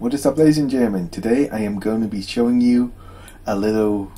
What is up ladies and gentlemen? Today I am going to be showing you a little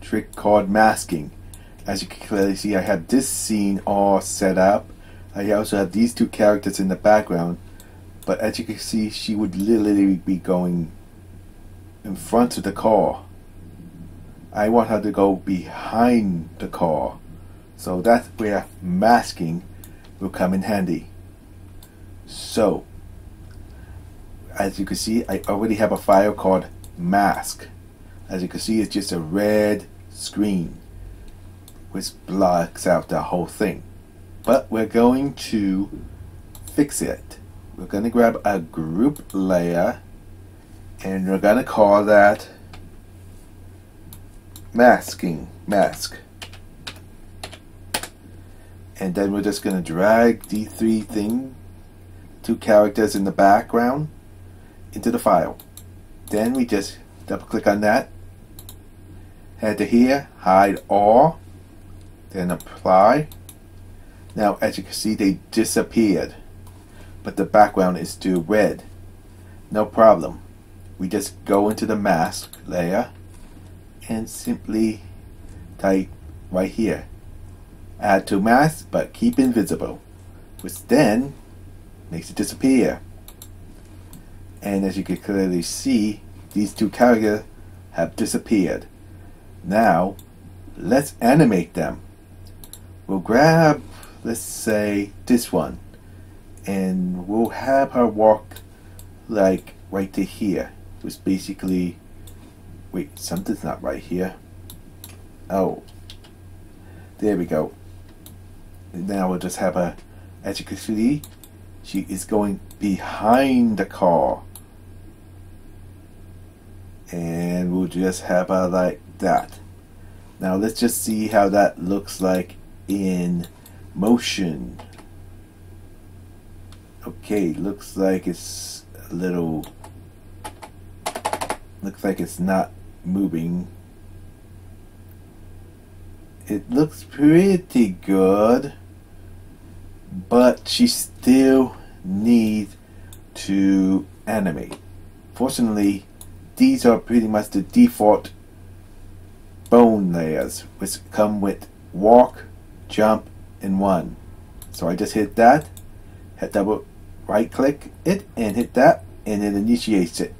trick called masking. As you can clearly see I have this scene all set up. I also have these two characters in the background. But as you can see she would literally be going in front of the car. I want her to go behind the car. So that's where masking will come in handy. So as you can see I already have a file called mask. As you can see it's just a red screen which blocks out the whole thing. But we're going to fix it. We're going to grab a group layer and we're going to call that masking mask. And then we're just going to drag these three thing two characters in the background into the file. Then we just double click on that, head to here, hide all, then apply. Now as you can see they disappeared, but the background is still red. No problem. We just go into the mask layer and simply type right here. Add to mask but keep invisible, which then makes it disappear and as you can clearly see these two characters have disappeared. Now let's animate them. We'll grab let's say this one. And we'll have her walk like right to here. Which basically wait something's not right here. Oh. There we go. Now we'll just have her. As you can see she is going behind the car and we'll just have it like that. Now let's just see how that looks like in motion. Okay looks like it's a little looks like it's not moving. It looks pretty good but she still needs to animate. Fortunately these are pretty much the default bone layers which come with walk, jump, and one. So I just hit that, hit double right click it and hit that and it initiates it.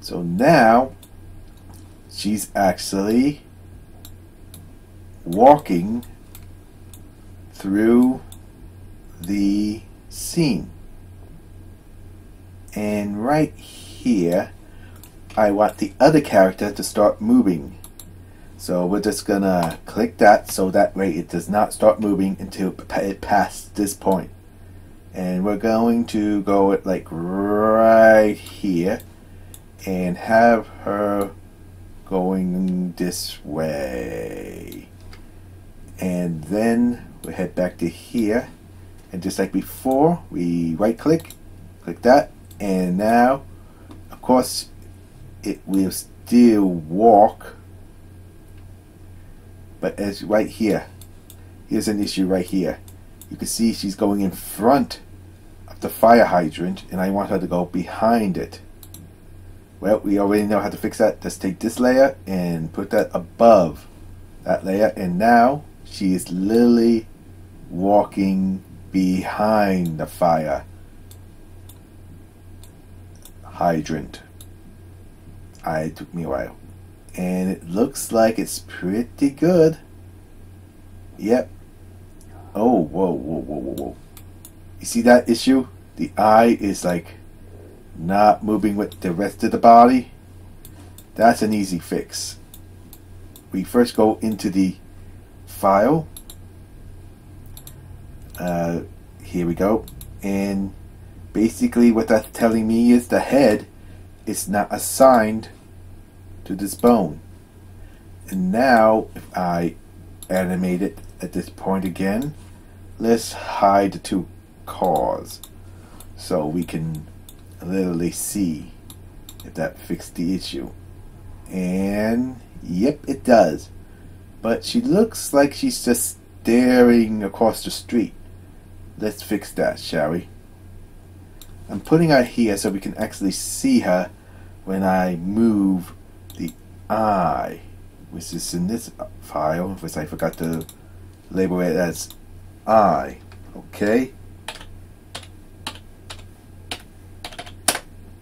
So now she's actually walking through the scene. And right here I want the other character to start moving. So we're just gonna click that so that way it does not start moving until it passes this point. And we're going to go it like right here and have her going this way. And then we head back to here and just like before we right click, click that and now of course it will still walk. But as right here here's an issue right here. You can see she's going in front of the fire hydrant and I want her to go behind it. Well we already know how to fix that. Let's take this layer and put that above that layer and now she is literally walking behind the fire hydrant I took me a while. And it looks like it's pretty good. Yep. Oh, whoa, whoa, whoa, whoa, whoa. You see that issue? The eye is like not moving with the rest of the body. That's an easy fix. We first go into the file. Uh, here we go. And basically what that's telling me is the head is not assigned to this bone. And now, if I animate it at this point again, let's hide the two cars so we can literally see if that fixed the issue. And yep, it does. But she looks like she's just staring across the street. Let's fix that, shall we? I'm putting her here so we can actually see her when I move eye, which is in this file, which I forgot to label it as eye. Okay.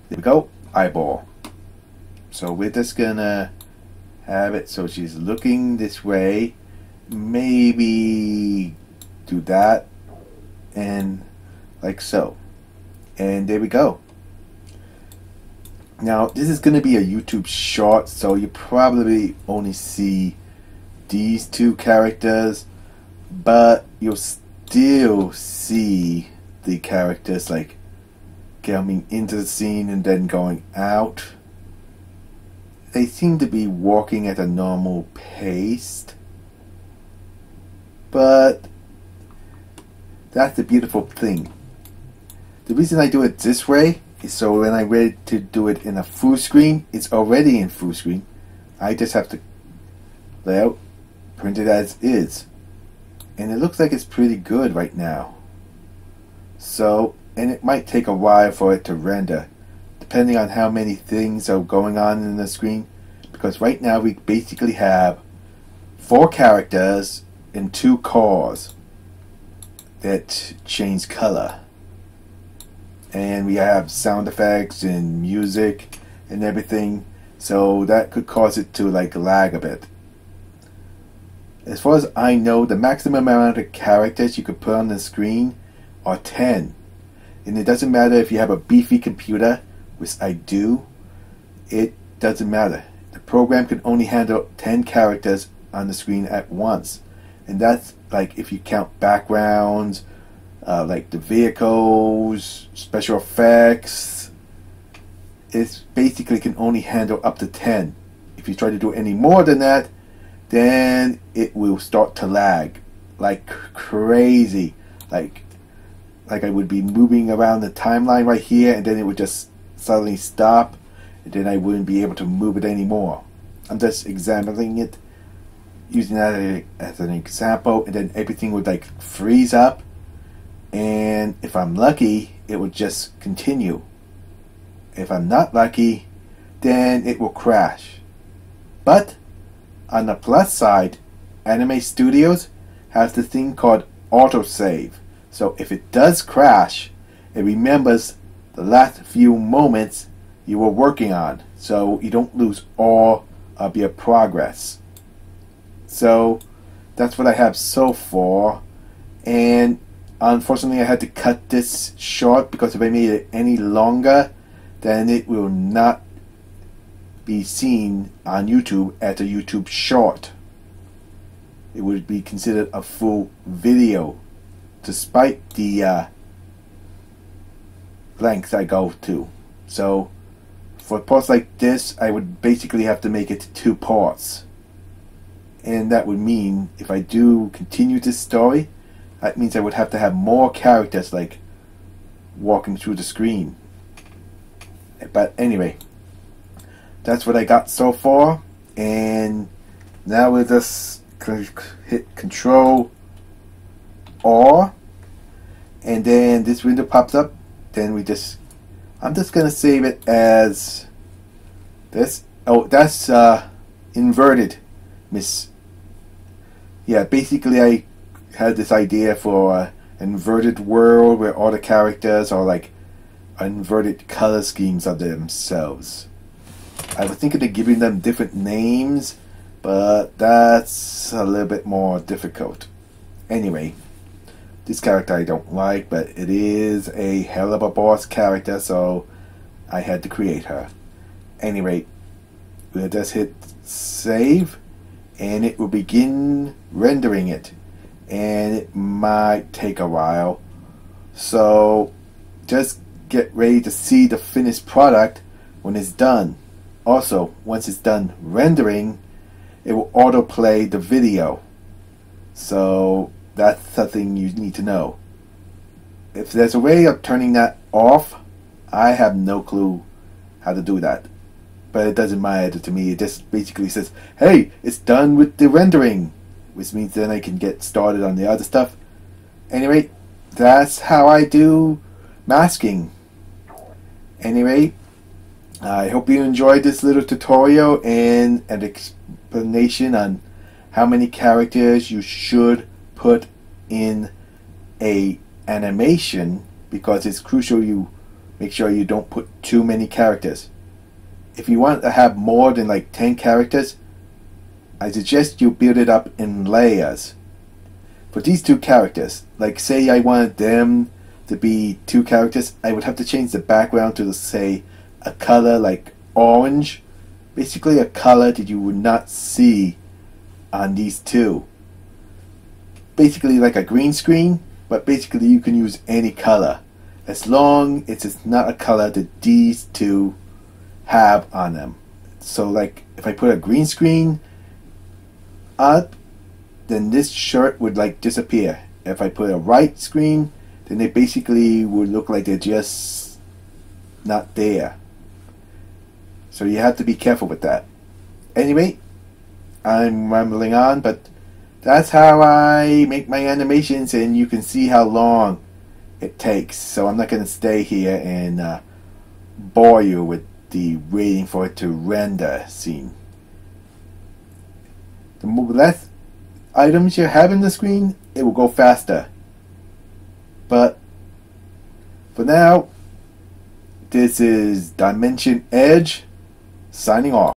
There we go, eyeball. So we're just gonna have it so she's looking this way. Maybe do that and like so. And there we go. Now, this is going to be a YouTube short, so you probably only see these two characters, but you'll still see the characters like coming into the scene and then going out. They seem to be walking at a normal pace, but that's the beautiful thing. The reason I do it this way so when I'm ready to do it in a full screen, it's already in full screen. I just have to lay out, print it as is. And it looks like it's pretty good right now. So, and it might take a while for it to render, depending on how many things are going on in the screen. Because right now we basically have four characters and two cars that change color and we have sound effects and music and everything. So that could cause it to like lag a bit. As far as I know the maximum amount of characters you could put on the screen are 10 and it doesn't matter if you have a beefy computer which I do it doesn't matter. The program can only handle 10 characters on the screen at once. And that's like if you count backgrounds uh, like the vehicles, special effects. It basically can only handle up to 10. If you try to do any more than that, then it will start to lag like crazy. Like, like I would be moving around the timeline right here, and then it would just suddenly stop, and then I wouldn't be able to move it anymore. I'm just examining it, using that as an example, and then everything would like freeze up, and if I'm lucky, it will just continue. If I'm not lucky, then it will crash. But on the plus side, Anime Studios has this thing called autosave. So if it does crash, it remembers the last few moments you were working on. So you don't lose all of your progress. So that's what I have so far. And Unfortunately, I had to cut this short because if I made it any longer, then it will not be seen on YouTube as a YouTube short. It would be considered a full video, despite the uh, length I go to. So, for parts like this, I would basically have to make it two parts. And that would mean if I do continue this story, that means I would have to have more characters like walking through the screen. But anyway, that's what I got so far. And now we just hit Control R. And then this window pops up. Then we just, I'm just going to save it as this. Oh, that's uh, inverted, Miss. Yeah, basically I had this idea for an inverted world where all the characters are like inverted color schemes of themselves. I was thinking of giving them different names, but that's a little bit more difficult. Anyway, this character I don't like, but it is a hell of a boss character, so I had to create her. Anyway, we'll just hit save, and it will begin rendering it and it might take a while. So just get ready to see the finished product when it's done. Also, once it's done rendering, it will autoplay the video. So that's something you need to know. If there's a way of turning that off, I have no clue how to do that. But it doesn't matter to me. It just basically says, hey, it's done with the rendering which means then I can get started on the other stuff. Anyway, that's how I do masking. Anyway, I hope you enjoyed this little tutorial and an explanation on how many characters you should put in a animation because it's crucial you make sure you don't put too many characters. If you want to have more than like 10 characters, I suggest you build it up in layers. For these two characters, like say I wanted them to be two characters, I would have to change the background to say a color like orange. Basically a color that you would not see on these two. Basically like a green screen, but basically you can use any color as long as it's not a color that these two have on them. So like if I put a green screen up, then this shirt would like disappear. If I put a white screen, then they basically would look like they're just not there. So you have to be careful with that. Anyway, I'm rambling on, but that's how I make my animations and you can see how long it takes. So I'm not going to stay here and uh, bore you with the waiting for it to render scene. The more less items you have in the screen, it will go faster. But for now, this is Dimension Edge signing off.